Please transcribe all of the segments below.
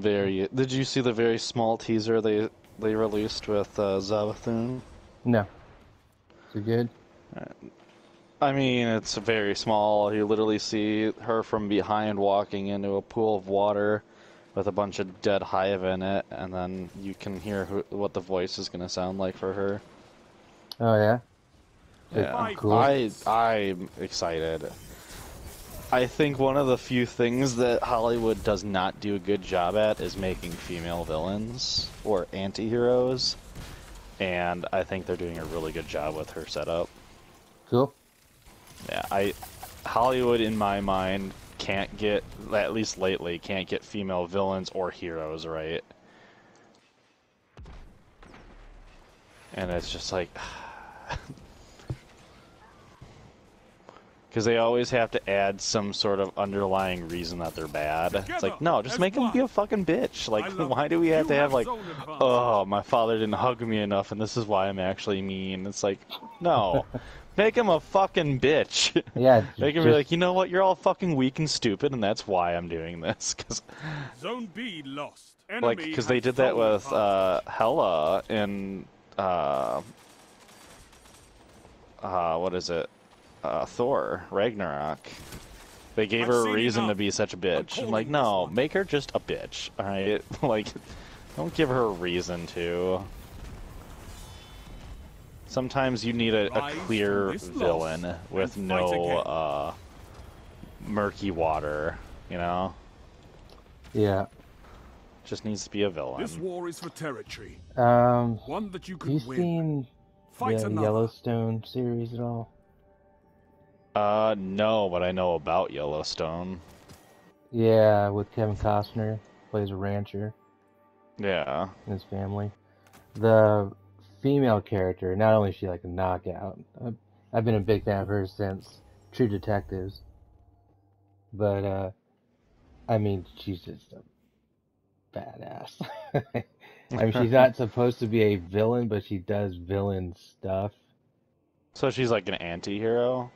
very. Did you see the very small teaser they they released with uh, Savathûn? No. Is it good? I mean, it's very small. You literally see her from behind walking into a pool of water with a bunch of dead hive in it, and then you can hear who, what the voice is going to sound like for her. Oh yeah. Yeah, cool. I I'm excited. I think one of the few things that Hollywood does not do a good job at is making female villains or anti-heroes, and I think they're doing a really good job with her setup. Cool. Yeah, I Hollywood in my mind can't get at least lately can't get female villains or heroes right. And it's just like Because they always have to add some sort of underlying reason that they're bad. It's like, no, just make them be a fucking bitch. Like, why do we have to have, like, oh, my father didn't hug me enough and this is why I'm actually mean? It's like, no. make him a fucking bitch. Yeah. They can be like, you know what, you're all fucking weak and stupid and that's why I'm doing this. Cause, Zone B lost. Enemy like, because they did that with uh, Hela in, uh, uh, what is it? Uh, Thor Ragnarok. They gave her a reason to be such a bitch. I'm like, no, make her just a bitch. All right, like, don't give her a reason to. Sometimes you need a, a clear villain with no uh, murky water. You know. Yeah. Just needs to be a villain. This war is for territory. Um. One that you can you win. seen Fight the another. Yellowstone series at all? Uh, no, but I know about Yellowstone. Yeah, with Kevin Costner plays a rancher. Yeah. And his family. The female character, not only is she like a knockout, I've, been a big fan of her since True Detectives. But uh, I mean, she's just a badass. I mean, she's not supposed to be a villain, but she does villain stuff. So she's like an anti-hero.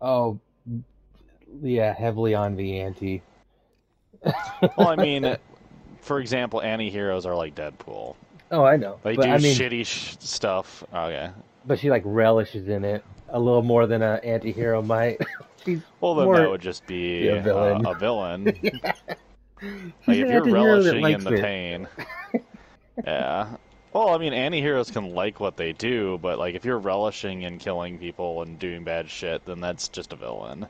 Oh, yeah, heavily on the anti. well, I mean, for example, anti-heroes are like Deadpool. Oh, I know. They but, do I mean, shitty sh- stuff. Okay. But she like relishes in it a little more than an anti-hero might. She's Well, then more... that would just be a villain. Uh, a villain. yeah. Like if you're relishing in the it. pain. yeah. Well, I mean, anti-heroes can like what they do, but like if you're relishing in killing people and doing bad shit, then that's just a villain.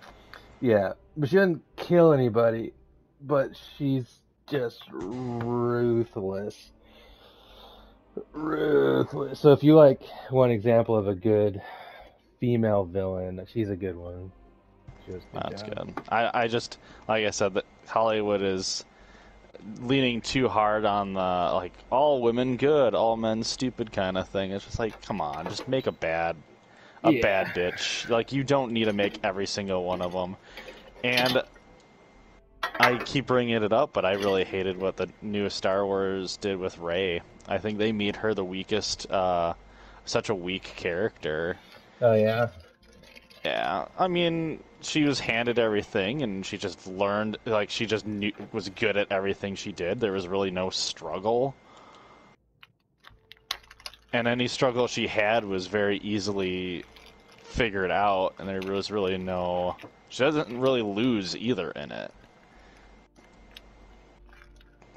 Yeah, but she doesn't kill anybody. But she's just ruthless. Ruthless. So if you like one example of a good female villain, she's a good one. She does a good That's job. good. I, I just, like I said, that Hollywood is leaning too hard on the like all women good, all men stupid kind of thing. It's just like, come on, just make a bad, a Yeah. bad bitch. Like you don't need to make every single one of them. And I keep bringing it up, but I really hated what the new Star Wars did with Rey. I think they made her the weakest, uh, such a weak character. Oh yeah. Yeah, I mean, she was handed everything, and she just learned. Like she just knew, was good at everything she did. There was really no struggle, and any struggle she had was very easily figured out, and there was really no. She doesn't really lose either in it.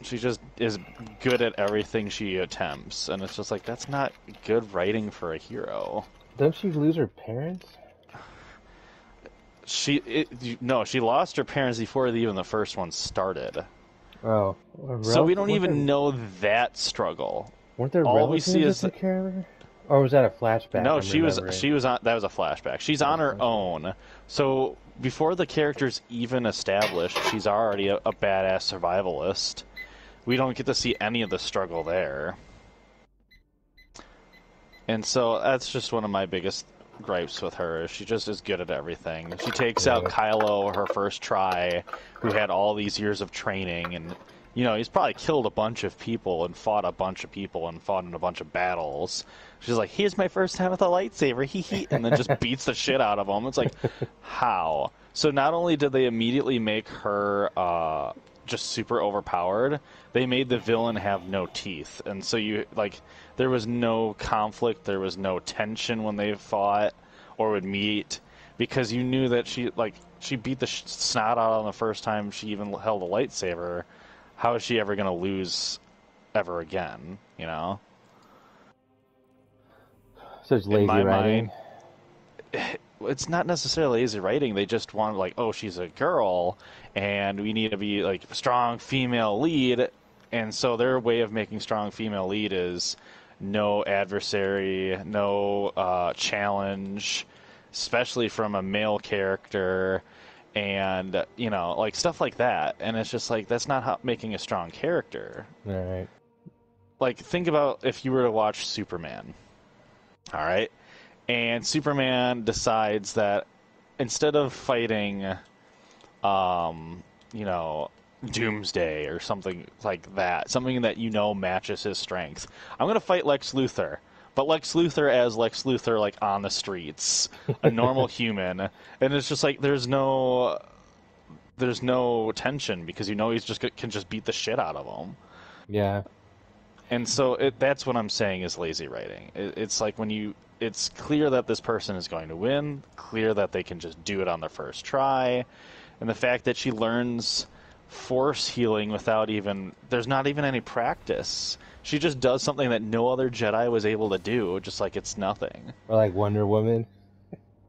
She just is good at everything she attempts, and it's just like that's not good writing for a hero. Doesn't she lose her parents? She it, no, she lost her parents before even the first one started. Oh. So we don't even there, know that struggle. Weren't there all we see is took care? Or was that a flashback? no, I'm she was she was on that was a flashback. She's on her own. So before the character's even established, she's already a, a badass survivalist. We don't get to see any of the struggle there. And so that's just one of my biggest gripes with her. She just is good at everything. She takes out. Kylo her first try, who had all these years of training, and you know he's probably killed a bunch of people and fought a bunch of people and fought in a bunch of battles. She's like, "Here's my first time with a lightsaber," he hee, and then just beats the shit out of him. It's like, how? So not only did they immediately make her uh, just super overpowered, they made the villain have no teeth, and so you like there was no conflict, there was no tension when they fought or would meet because you knew that she like she beat the sh- snot out on the first time she even held a lightsaber. How is she ever going to lose ever again? You know. Such lazy In my writing. mind, it's not necessarily lazy writing. They just want like, oh, she's a girl, and we need to be like strong female lead, and so their way of making strong female lead is no adversary, no uh, challenge, especially from a male character, and you know, like stuff like that. And it's just like that's not how making a strong character All right. like think about if you were to watch Superman. All right? And Superman decides that instead of fighting um, you know, Doomsday or something like that, something that you know matches his strength. I'm going to fight Lex Luthor. But Lex Luthor as Lex Luthor like on the streets, a normal human, and it's just like there's no there's no tension because you know he's just can just beat the shit out of him. Yeah. And so it, that's what I'm saying is lazy writing. It, it's like when you, it's clear that this person is going to win, clear that they can just do it on their first try, and the fact that she learns force healing without even, there's not even any practice. She just does something that no other Jedi was able to do, just like it's nothing. Or like Wonder Woman.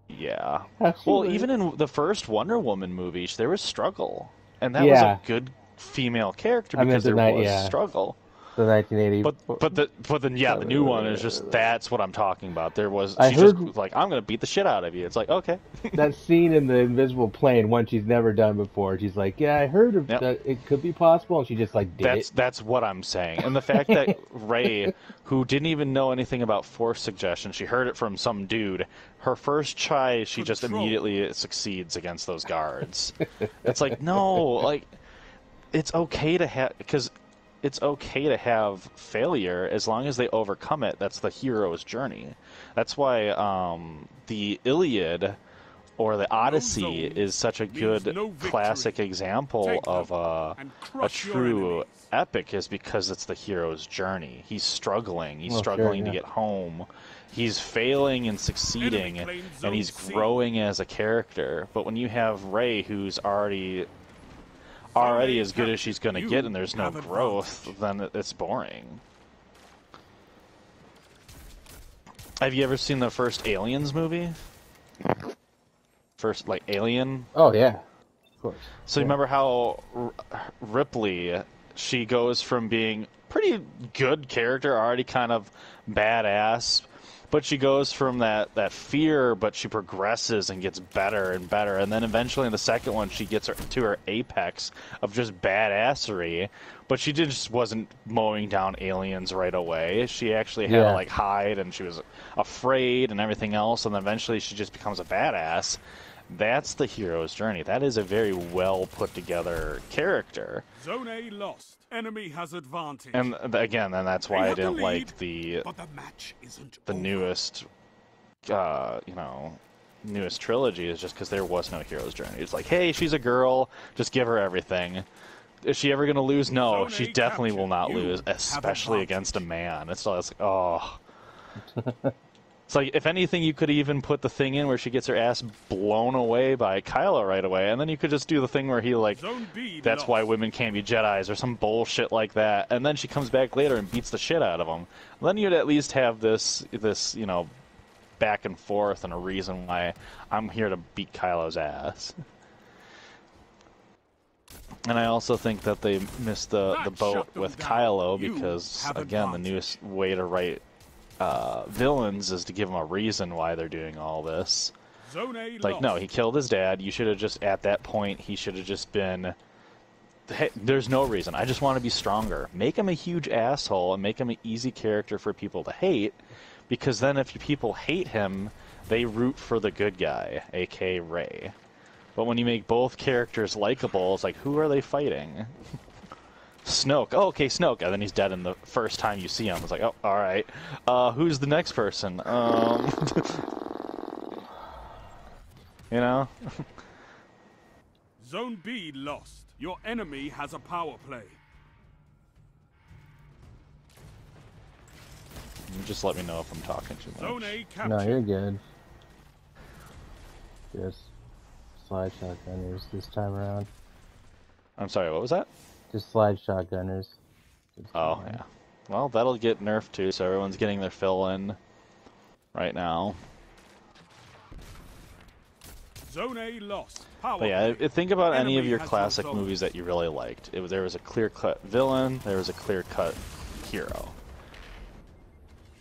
Yeah. Well, even in the first Wonder Woman movie, there was struggle, and that Yeah. was a good female character because there night- was yeah. struggle. The 1980. But but the but then yeah, the new one is just that's what I'm talking about. There was I she just heard- was like I'm gonna beat the shit out of you. It's like okay, that scene in the invisible plane, one she's never done before. She's like, "Yeah, I heard of Yep. that. It could be possible," and she just like did that's it. that's what I'm saying. And the fact that Rey, who didn't even know anything about force suggestion, she heard it from some dude. Her first try, she just immediately succeeds against those guards. it's like no, like it's okay to have because it's okay to have failure as long as they overcome it. That's the hero's journey. That's why um, the Iliad or the Odyssey zone is such a good no classic example Take of a, a true epic is because it's the hero's journey. He's struggling. He's Well, sure, struggling to get home. He's failing and succeeding, and he's growing as a character. But when you have Rey, who's already already as good as she's going to get, and there's no growth, then it's boring. Have you ever seen the first Aliens movie? First, like Alien. Oh yeah, of course. So you remember how R- Ripley, she goes from being pretty good character, already kind of badass, but she goes from that, that fear, but she progresses and gets better and better, and then eventually in the second one she gets her to her apex of just badassery, but she just wasn't mowing down aliens right away. She actually had to like hide, and she was afraid and everything else, and then eventually she just becomes a badass. That's the hero's journey. That is a very well put together character. Zone A lost. Enemy has advantage. And th- again, and that's They why I didn't lead, like the but the match isn't the over. newest, uh, you know, newest trilogy is just because there was no hero's journey. It's like, hey, she's a girl, just give her everything. Is she ever gonna lose? No, Zone she A definitely will not. You lose, especially advantage. against a man. It's, it's like, oh. It's like if anything, you could even put the thing in where she gets her ass blown away by Kylo right away, and then you could just do the thing where he like that's lost. why women can't be Jedi's or some bullshit like that. And then she comes back later and beats the shit out of him. Then you'd at least have this this you know back and forth and a reason why I'm here to beat Kylo's ass. And I also think that they missed the, the boat with down. Kylo because again the newest way to write uh, villains is to give them a reason why they're doing all this. Like, no, he killed his dad. You should have just, at that point, he should have just been. Hey, there's no reason. I just want to be stronger. Make him a huge asshole and make him an easy character for people to hate, because then if people hate him, they root for the good guy, aka Rey. But when you make both characters likable, it's like, who are they fighting? Snoke. Oh, okay, Snoke. And then he's dead in the first time you see him. It's like, oh, all right. Uh, who's the next person? Um, you know. Zone B lost. Your enemy has a power play. Just let me know if I'm talking too much. Zone A captured. No, you're good. Just slide shotgunners this time around. I'm sorry, what was that? Just slide shotgunners. Just Oh, fine. yeah. Well, that'll get nerfed too, so everyone's getting their fill in right now. Zone A lost. Power But yeah, think about any of your classic movies that you really liked. It was there was a clear cut villain, there was a clear cut hero.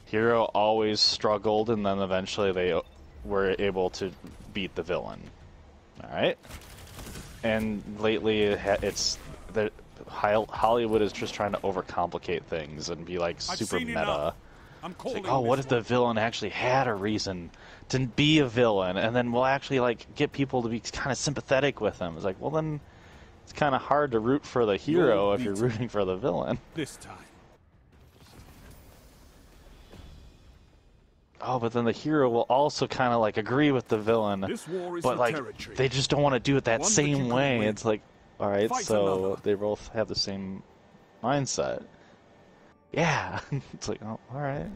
Hero always struggled, and then eventually they uh, were able to beat the villain. All right. And lately, it ha- it's the Hol- Hollywood is just trying to overcomplicate things and be like super meta. enough. I'm It's like, oh, what if the villain actually had a reason to be a villain, and then we'll actually like get people to be kind of sympathetic with him? It's like, well, then it's kind of hard to root for the hero if you're rooting for the villain. this time? Oh, but then the hero will also kind of like agree with the villain, This war is but like territory. they just don't want to do it that One same way. It's like, all right, Fight so another. they both have the same mindset. Yeah, it's like, oh, all right.